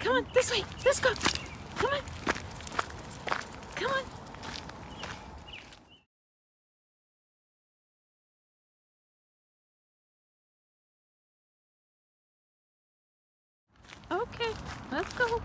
Come on, this way. Let's go. Come on. Come on. Okay, let's go.